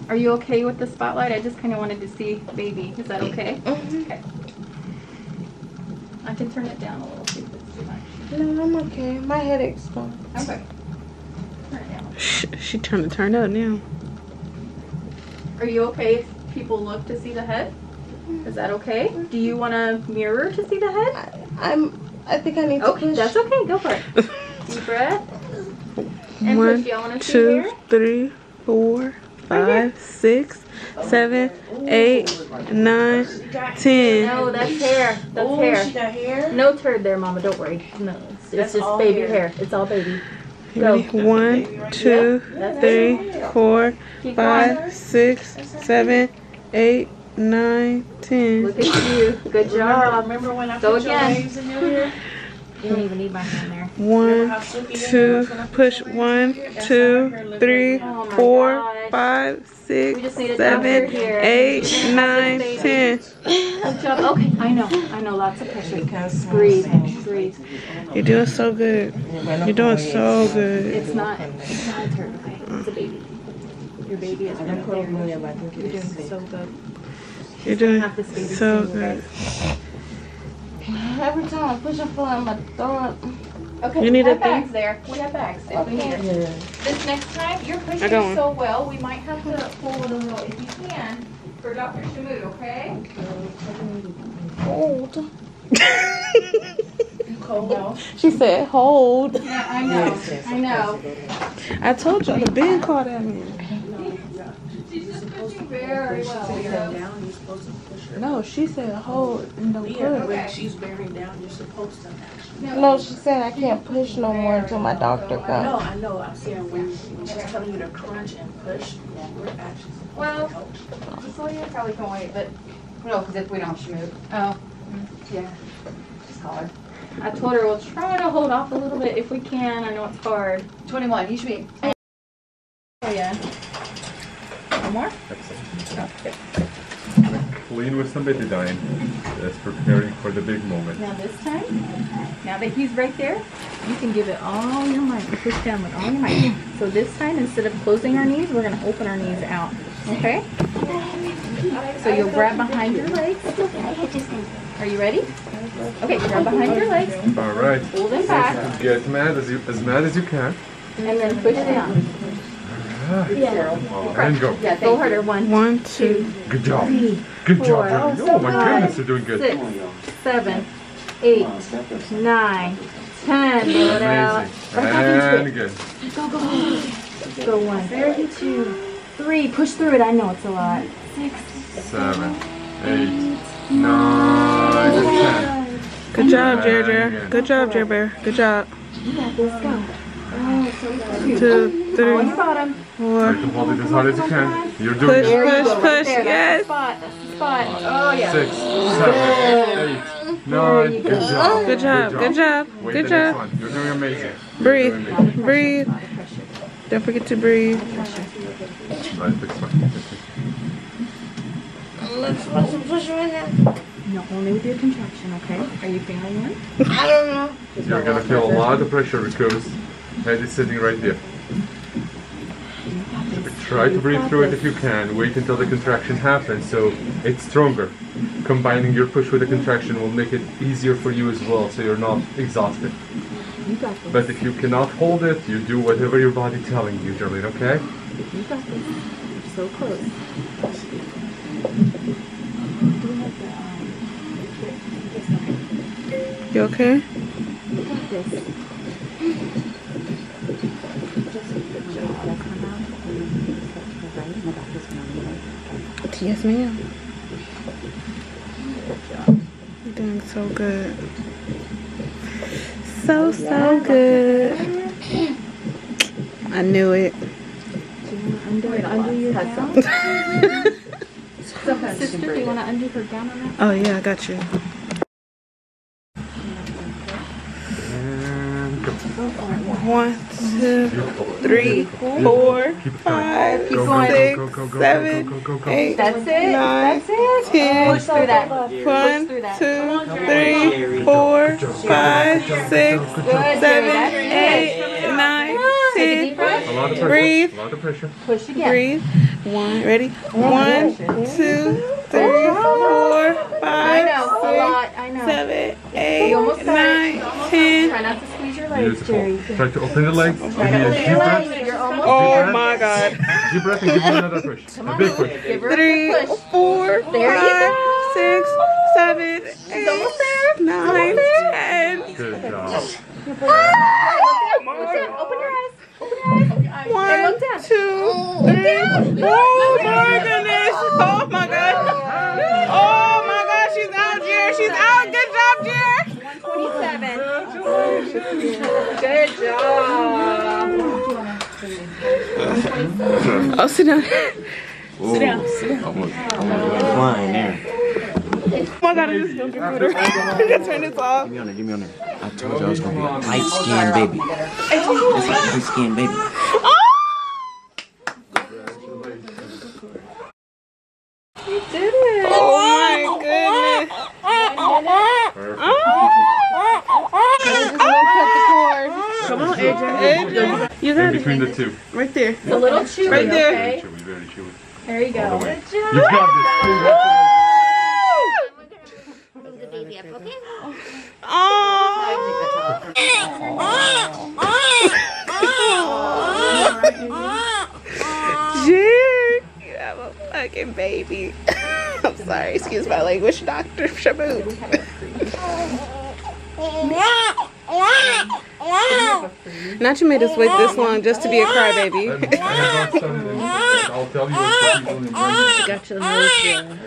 Are you okay with the spotlight? I just kind of wanted to see baby. Is that okay? Mm-hmm. Okay. I can turn it down a little see if it's too much. No, I'm okay. My headache's gone. Okay. Turn it down. She, she trying to turn up now. Are you okay if people look to see the head? Is that okay? Do you want a mirror to see the head? I'm. I think I need to Okay, push. that's okay. Go for it. Deep breath. And One, push. Y'all want to see two, here? three, four, five, six, seven, eight, nine, ten. No, that's hair. That's Oh, hair. she got hair? No turd there, Mama. Don't worry. No, it's, it's just baby hair. hair. It's all baby. Go. Ready? One, two, That's three, four, Keep five, going. six, seven, eight, nine, ten. Look at you. Good job. remember when I Go put your again. waves in your hair? You don't even need my hand there. One, two, push one, two, three, Oh four, five, We just six, need a seven, doctor here. eight, nine, Baby. ten. Good job. Okay, I know. I know. Lots of pressure. Breathe. Breathe. You're doing so good. You're doing so good. It's not. It's not a turd. Okay. It's a baby. Your baby is right there. You're doing so good. You're doing Have this baby so good. Every time I push, I feel like my throat. Okay, You we need have a thing? there. We have bags if we need it. This next time, you're pushing so well, we might have to pull it a little, if you can, for Dr. Shamood, okay? Cold. Cold. She said, hold. Yeah, I know, I know. I told y'all the bin called at me. She's just pushing very well, so. No, she said hold and don't Yeah, push. when she's bearing down, you're supposed to actually. No, she said I can't push no more until my doctor comes. No, comes. I know. I'm saying when, when she's telling you to crunch and push, we're actually supposed Well, to help. Cecilia probably can wait, but, No, because if we don't Shamood, oh, yeah, just call her. I told her we'll try to hold off a little bit if we can. I know it's hard. Twenty-one, you should be. Oh yeah. One more? Oh, Clean with some betadine. That's preparing for the big moment. Now this time, now that he's right there, you can give it all your might. Push down with all your might. So this time, instead of closing our knees, we're gonna open our knees out. Okay? So you'll grab behind your legs. Are you ready? Okay, grab behind your legs, All right. pull them back, Get mad as you as mad as you can. and then push down. And go. Yeah, go harder. One, One, two. Good job. three, Good four, job. Jeremy. Oh, oh my five, goodness, you're doing good. six, seven, eight, nine, ten. Blow it out. Amazing. And good. Go, go. Go one, two, three. Push through it. I know it's a lot. Six, Seven, eight, nine, ten. Good job, Jer Jer. Good job, Jer Bear. Good job. you got this. Go. Oh, so good. Two, On three, your bottom. four. Try to hold it as hard as you can. You're doing Push, it. There you push, push. there. That's the Yes. That's the spot. Oh yeah. Six, seven, eight, nine. you Good job. Good job. Good job. Wait Good job. You're doing amazing. Breathe. doing amazing. Breathe. Don't forget to breathe. Let's one. I'm supposed to push right now. No, only with your contraction. Okay. Are you feeling it? I don't know. You're gonna feel a lot of pressure because head is sitting right there. Try to breathe through it if you can. Wait until the contraction happens so it's stronger. Combining your push with the contraction will make it easier for you as well so you're not exhausted. You got this. But if you cannot hold it, you do whatever your body telling you, Darlene, okay? You got this. You're so close. You okay? You got this. Yes, ma'am. You're doing so good. So, so good. I knew it. Do you undo it. Undo your gown. Sister, do you want to undo her gown on that? Oh, yeah, I got you. And go. One, two, three, four, five, Go, go, six, seven, go, go, go. eight, That's it. nine, That's it. ten. Push through that. Push One, through that. two, three, four, five, six, Good, Jerry. seven, That's eight, it. nine, Take a ten. deep breath. A lot of pressure. Breathe. A lot of pressure. Push again. Breathe. One, ready? One, two, three, four, I five, know. A lot. I know. six, seven, eight, You almost got nine, it. Try ten. Not to squeeze your legs, Beautiful. Jerry. Try to open the legs. Give me to a open deep your breath. legs. Oh my God. Deep breath and give me another push. A big push. Give her Three, good push. four, There you go. six, seven, She's almost there. eight, nine, ten. Good job. Look. Open your eyes. Open your eyes. And One, look down. two, three. Oh my goodness. Oh my God. Oh my God. She's out, Jer. She's out. Good job, Jer. 127. Good job. Oh, sit down. Sit down, Almost, almost flying there. Oh my god, I just don't computer. Turn this off. Give me on it, give me on it. I told you I was gonna be a light skinned baby. It's a light skinned baby. Oh! You did it. Oh my goodness. Come. You got it. between the two. Right there. A little chewy, Right there. okay? Chewy, very chewy. There you All go. the way. You got oh, Jake, you have a fucking baby. I'm sorry, excuse my language, Dr. Shabu. Not you made us wait this long just to be a crybaby. this. I have not started anything. I'll tell you what the people Got your lips there.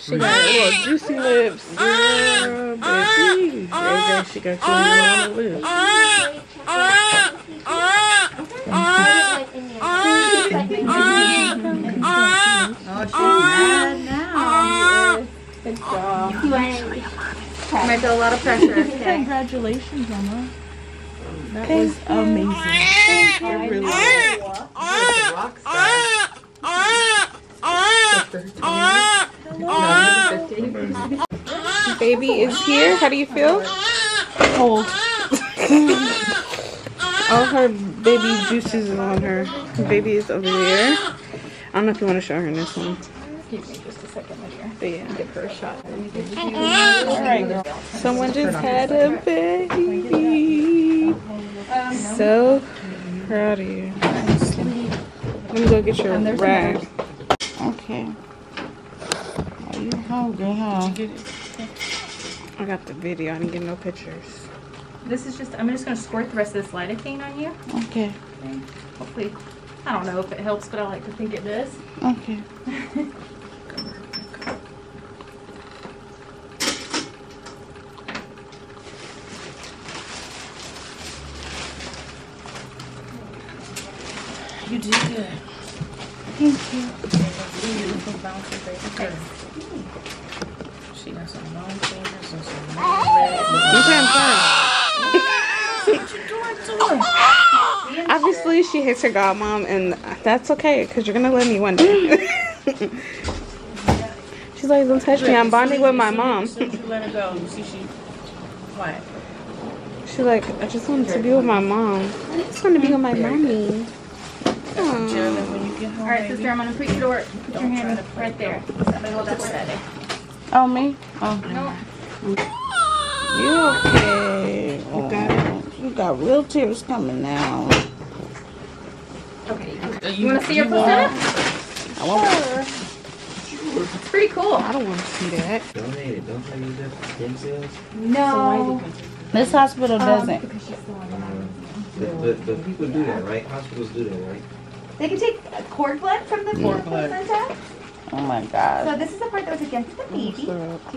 She got little juicy lips. Girl, baby. AJ, she got you on the lips. Oh, she's mad now. Good job. You might feel a lot of pressure. Congratulations, Mama. That was amazing. It really was. Baby is here. How do you feel? Cold. All her baby juices is on her. Her baby is over there. I don't know if you want to show her in this one. Give me just a second, my dear. But yeah. Give her a shot. All right. Someone just had a baby. So proud of you. Let me go get your rag. Okay. Are you hungry, huh? I got the video. I didn't get no pictures. This is just, I'm just going to squirt the rest of this lidocaine on you. Okay. Okay. Hopefully, I don't know if it helps, but I like to think it does. Okay. You did good. Thank you. She got some long fingers and some long legs. Obviously, she hates her godmom, and that's okay because you're gonna let me one day. She's like, don't touch me. I'm bonding with my mom. As you let her go, you see she quiet. She's like, I just wanted to be with my mom. I just want to be with my mommy. Tell Aw. them when you get home, All right, baby. sister, I'm going to put you to work. Put your hand right there. Somebody hold that. Oh, me? Oh. No. You okay? You got oh, You got real tears coming now. Okay. You uh, want to see your placenta? I want It's pretty cool. I don't want to see that. Donated, don't they use that for stem cells? No. Um, this hospital doesn't. Uh, but, but, but people do that, right? Hospitals do that, right? They can take cord blood from the Cord cord placenta. Oh my god. So this is the part that was against the baby.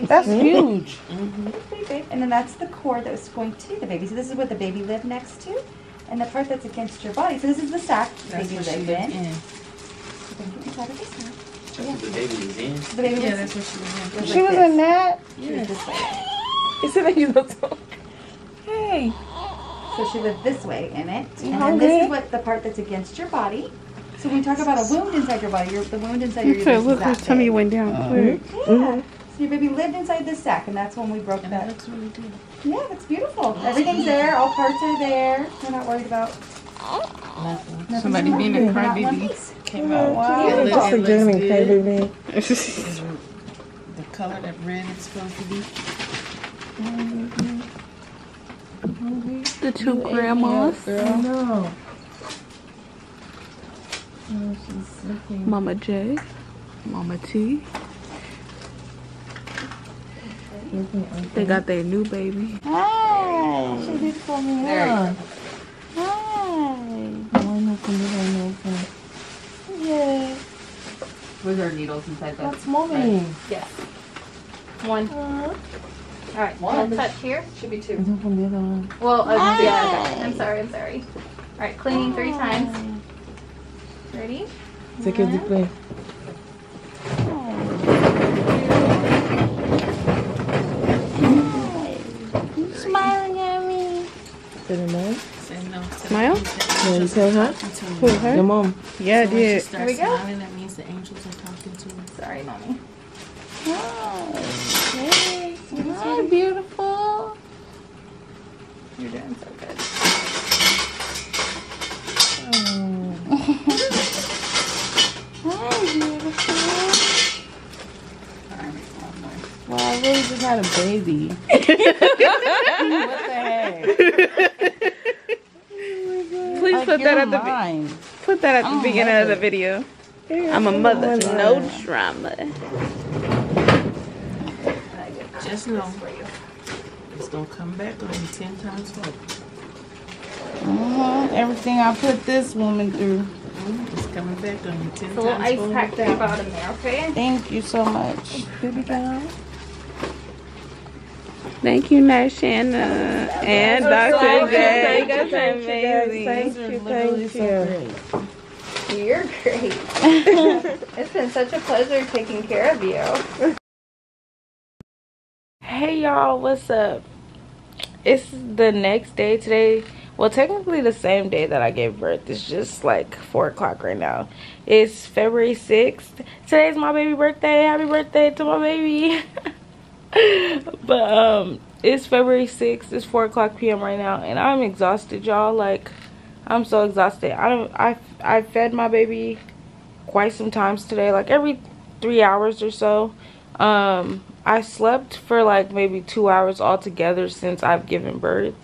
That's huge. It's pretty big. And then that's the cord that was going to the baby. So this is what the baby lived next to. And the part that's against your body. So this is the sac the That's baby she lived lived in. in. So then get inside of the sac. That's what the baby was in. The baby Yeah, was, that's what she was in. was She like was in that? She was this way. Isn't that you look so? Hey. So she lived this way in it. You And then this is what the part that's against your body. So when we talk about a wound inside your body, your, the wound inside your So uterus look, is her that tummy big. went down quick. Yeah. So your baby lived inside this sac, and that's when we broke And that. that looks really good. Yeah, that's beautiful. Everything's there. All parts are there. We're not worried about nothing. Somebody being a crybaby. Came out. Wow. It looks- Just a it looks good. baby. Is The color that red is supposed to be. Mm-hmm. The two grandmas. No. Mama J. Mama T. They got their new baby. Hi. She did for me. There you huh? go. Hi. Yeah. Was there needles inside that? What's mommy? Yes. One. All right. One touch here. Should be two. Well, uh, yeah. I'm sorry. I'm sorry. All right. Cleaning three times. Ready? Take care of. Smiling at me. Say no. Say no. Smile? Yeah, you tell her? Who, her? Your mom. Yeah, so dude. Here we go. Smiling, that means the angels are talking to me. Sorry, mommy. Oh. Hi, beautiful. Well, just had a baby. what the heck? Please Like, put you're that at the mine. put that at the beginning of the mother. video. I'm a mother, no drama. Just know it's gonna come back on you ten times fold. Mhm, Everything I put this woman through. It's coming back on you ten It's a little times ice fold. pack at the bottom there, okay? Thank you so much. Baby girl. Thank you, Nurse Shanna. And Dr. J. That's amazing. Thank you, thank you. You're great. it's been such a pleasure taking care of you. Hey y'all, what's up? It's the next day today. Well, technically the same day that I gave birth. It's just like 4 o'clock right now. It's February 6th. Today's my baby birthday. Happy birthday to my baby. but um, it's February 6th. It's 4 o'clock p.m. right now. And I'm exhausted, y'all. Like, I'm so exhausted. I don't, I, I fed my baby quite some times today. Like every three hours or so. Um, I slept for like maybe two hours altogether since I've given birth.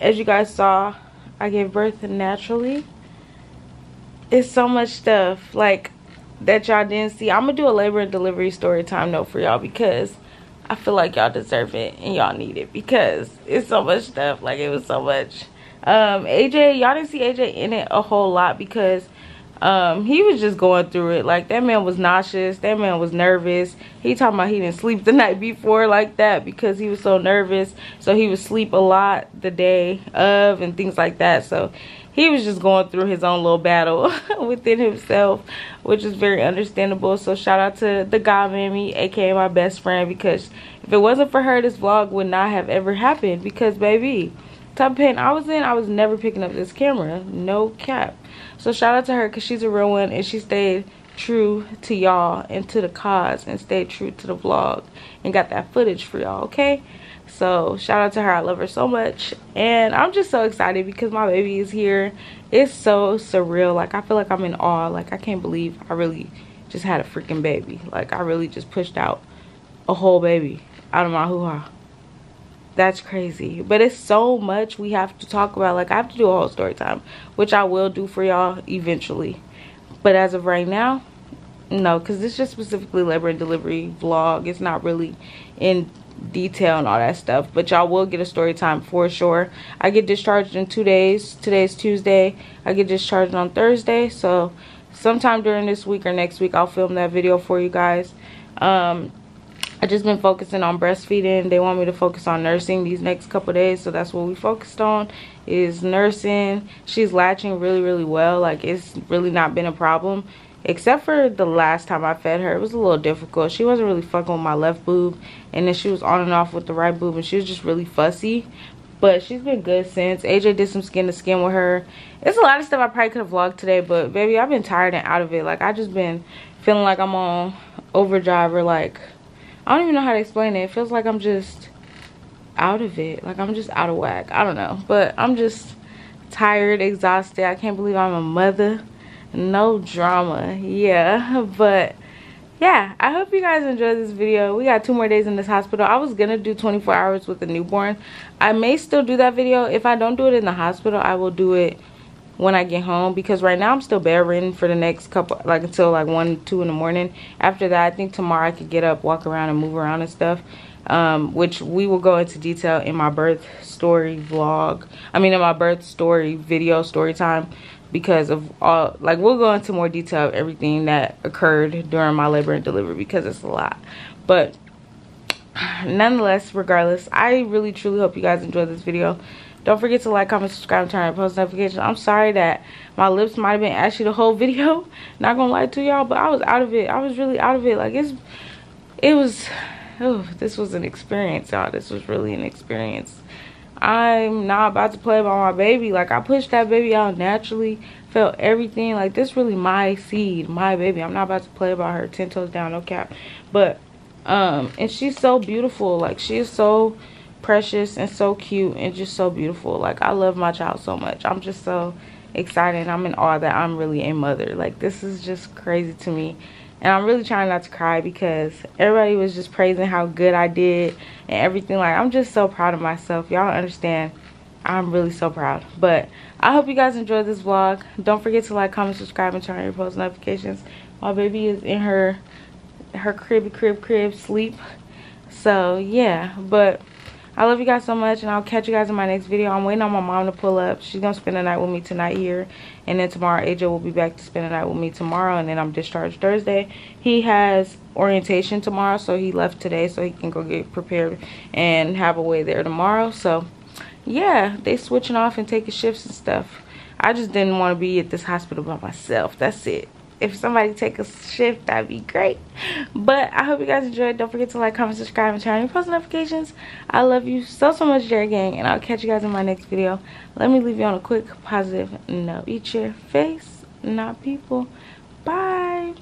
As you guys saw, I gave birth naturally. It's so much stuff like that y'all didn't see. I'm gonna do a labor and delivery story time note for y'all because I feel like y'all deserve it and y'all need it because it's so much stuff. Like it was so much. Um, AJ, y'all didn't see AJ in it a whole lot because um he was just going through it. Like that man was nauseous. That man was nervous. He talking about he didn't sleep the night before like that because he was so nervous. So he would sleep a lot the day of and things like that. So he was just going through his own little battle within himself which is very understandable. So shout out to the god mammy aka my best friend because if it wasn't for her this vlog would not have ever happened. Because baby top of pain i was in i was never picking up this camera. No cap. So shout out to her because she's a real one and she stayed true to y'all and to the cause and stayed true to the vlog and got that footage for y'all, okay? So shout out to her. I love her so much. And I'm just so excited because my baby is here. It's so surreal. Like I feel like I'm in awe. Like I can't believe I really just had a freaking baby. Like I really just pushed out a whole baby out of my hoo-ha that's crazy but it's so much we have to talk about like i have to do a whole story time which i will do for y'all eventually but as of right now no because it's just specifically labor and delivery vlog it's not really in detail and all that stuff but y'all will get a story time for sure i get discharged in two days today's tuesday i get discharged on thursday so sometime during this week or next week i'll film that video for you guys um I just been focusing on breastfeeding. They want me to focus on nursing these next couple days, so that's what we focused on is nursing. She's latching really, really well. Like it's really not been a problem, except for the last time I fed her. It was a little difficult. She wasn't really fucking with my left boob, and then she was on and off with the right boob, and she was just really fussy. But she's been good since. AJ did some skin to skin with her. It's a lot of stuff I probably could have vlogged today, but baby, I've been tired and out of it. Like I just been feeling like I'm on overdrive or like I don't even know how to explain it. It feels like I'm just out of it. Like I'm just out of whack. I don't know. But I'm just tired, exhausted. I can't believe I'm a mother. No drama. Yeah. But yeah, I hope you guys enjoyed this video. We got two more days in this hospital. I was to do 24 hours with the newborn. I may still do that video. If I don't do it in the hospital, I will do it when I get home because right now I'm still bedridden for the next couple like until like one two in the morning after that I think tomorrow I could get up walk around and move around and stuff um, which we will go into detail in my birth story vlog I mean in my birth story video story time because of all like we'll go into more detail of everything that occurred during my labor and delivery because it's a lot but nonetheless regardless I really truly hope you guys enjoyed this video don't forget to like, comment, subscribe, turn on post notifications. I'm sorry that my lips might have been ashy the whole video. Not gonna lie to y'all, but I was out of it. I was really out of it. Like it's, it was, oh, this was an experience, y'all. This was really an experience. I'm not about to play about my baby. Like I pushed that baby out naturally, felt everything. Like this really my seed, my baby. I'm not about to play about her 10 toes down, no cap. But um and she's so beautiful. Like she is so precious and so cute and just so beautiful. Like I love my child so much. I'm just so excited. I'm in awe that I'm really a mother. Like this is just crazy to me and i'm really trying not to cry because everybody was just praising how good i did and everything. Like i'm just so proud of myself. Y'all understand. I'm really so proud. But i hope you guys enjoyed this vlog. Don't forget to like comment subscribe and turn on your post notifications. My baby is in her her crib crib crib sleep. So yeah. But I love you guys so much and I'll catch you guys in my next video. I'm waiting on my mom to pull up. She's going to spend the night with me tonight here. And then tomorrow AJ will be back to spend the night with me tomorrow. And then I'm discharged Thursday. He has orientation tomorrow. So he left today so he can go get prepared and have a way there tomorrow. So yeah, they switching off and taking shifts and stuff. I just didn't want to be at this hospital by myself. That's it if somebody take a shift that'd be great. But i hope you guys enjoyed. Don't forget to like comment subscribe and turn on your post notifications. I love you so so much jerry gang and i'll catch you guys in my next video. Let me leave you on a quick positive note. Eat your face not people. Bye.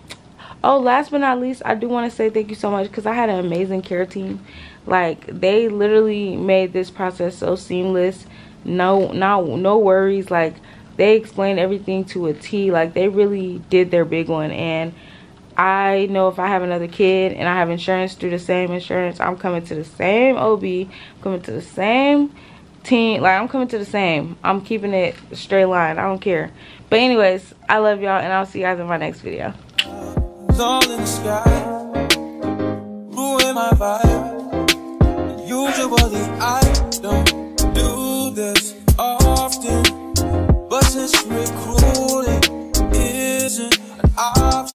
Oh last but not least i do want to say thank you so much because i had an amazing care team. Like they literally made this process so seamless. No no no worries. Like they explained everything to a T. Like they really did their big one. And I know if I have another kid and I have insurance through the same insurance, I'm coming to the same OB, coming to the same team. Like I'm coming to the same. I'm keeping it straight line. I don't care. But anyways, I love y'all and I'll see you guys in my next video. Usually I don't do this often but since recruiting isn't an option